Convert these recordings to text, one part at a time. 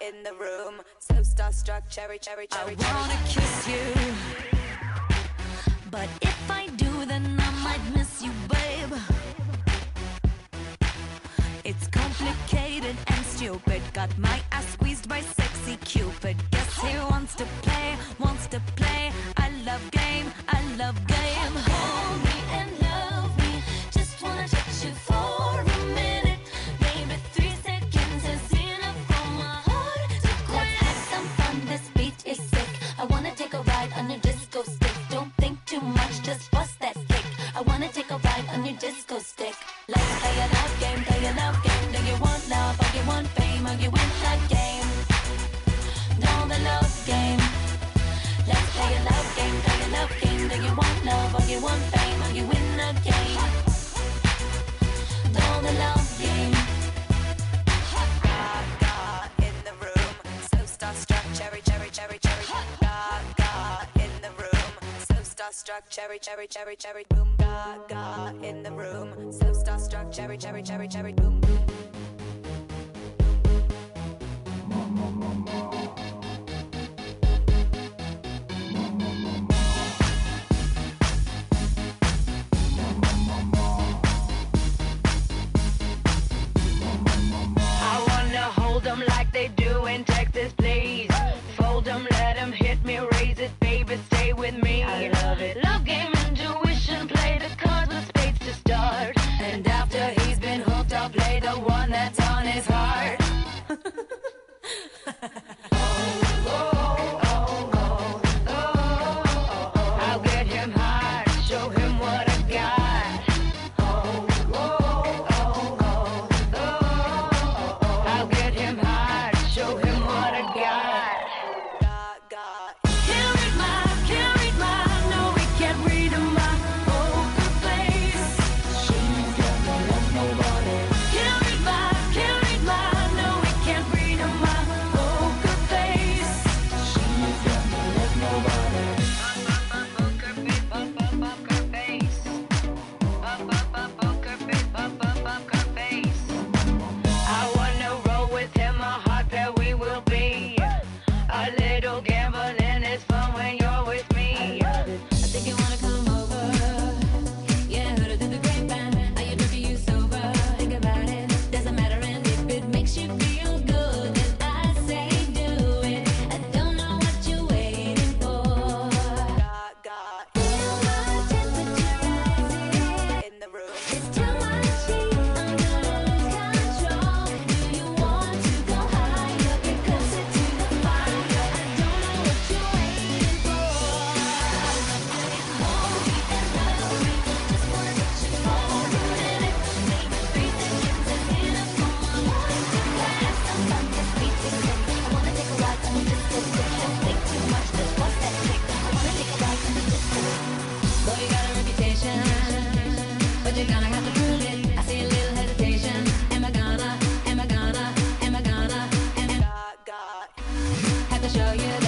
in the room, so starstruck, cherry, cherry, cherry. I cherry. wanna kiss you, but if I do, then I might miss you, babe. It's complicated and stupid, got my starstruck, cherry, cherry, cherry, cherry, boom, ga, ga, in the room. So starstruck, cherry, cherry, cherry, cherry, boom, boom. Ma, ma, ma, ma. to show you that.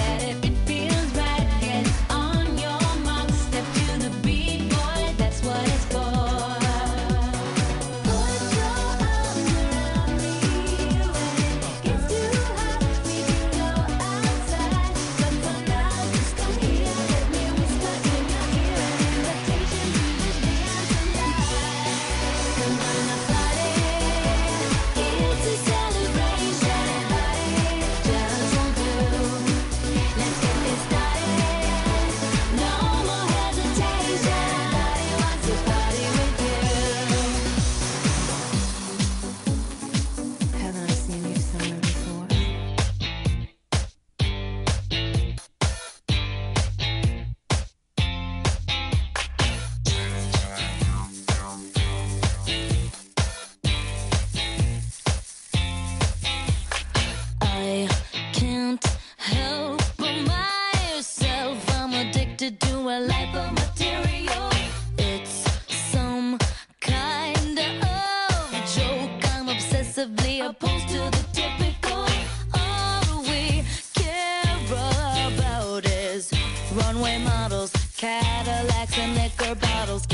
Cadillacs and liquor bottles.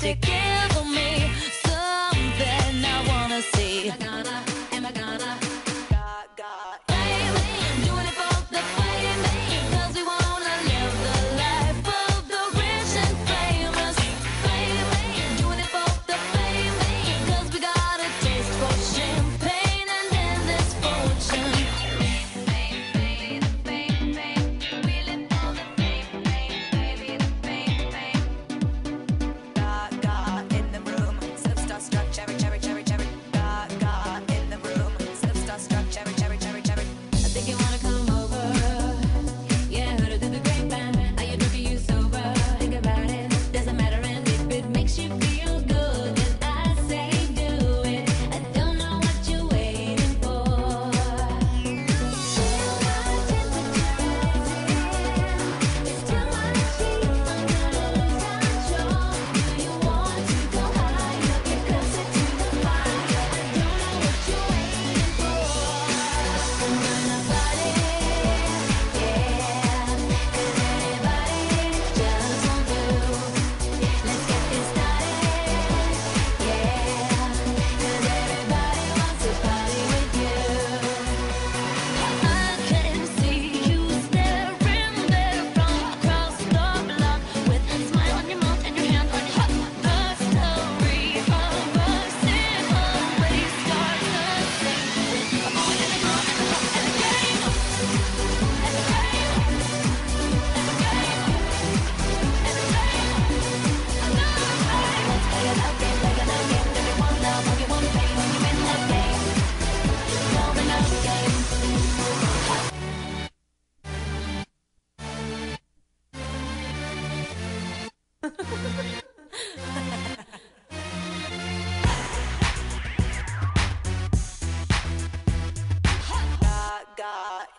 ticket.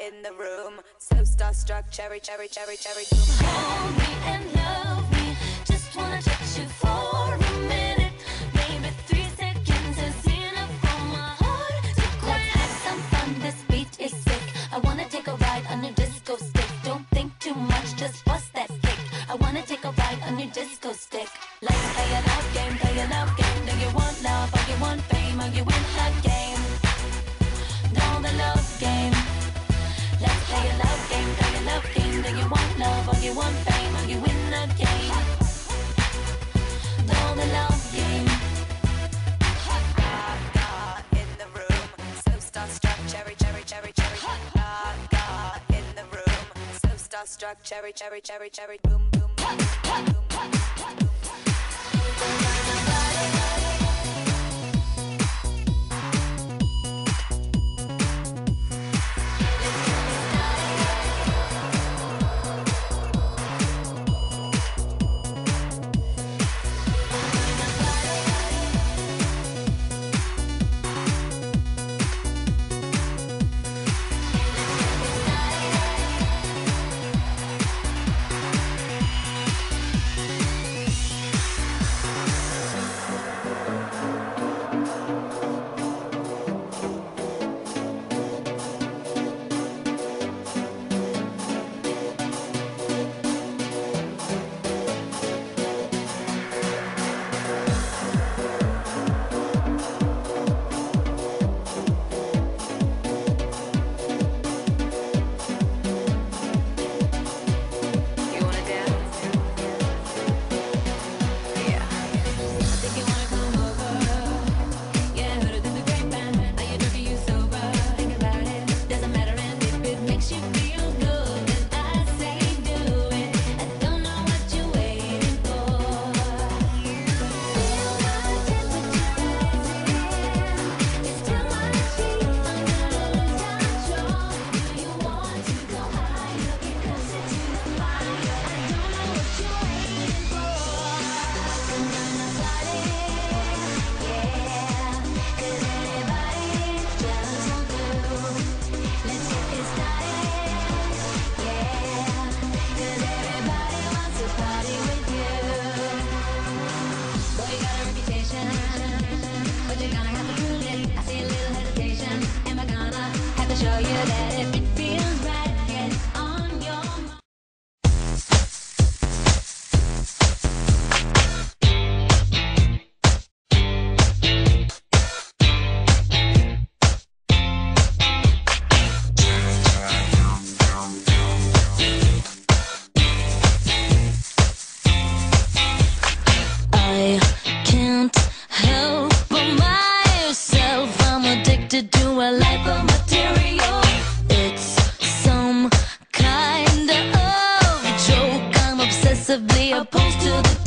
in the room. So starstruck, cherry, cherry, cherry, cherry. Hold me and love me. Just wanna touch you for a minute. Maybe three seconds is enough for my heart to quit. Let's have some fun. This beat is sick. I wanna take a ride on your disco stick. Don't think too much. Just bust that kick. I wanna take a ride on your disco stick. Let's play a love game. Play a love game. Do you want love? Or you want fame? Or you want again? you want fame, or you win the game. Don't the love game. Gaga in the room, so starstruck, cherry, cherry, cherry, cherry. In the room, so starstruck, cherry, cherry, cherry, cherry, boom, boom, boom, boom. boom. opposed to the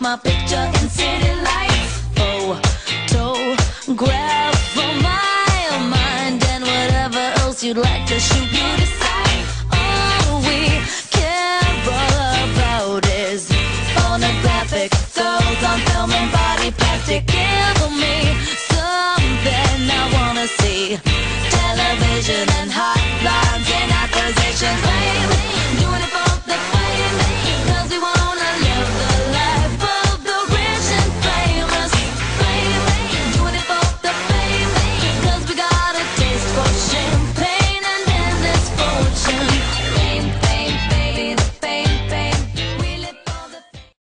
my picture in city lights. Oh, Photograph for my mind and whatever else you'd like to shoot.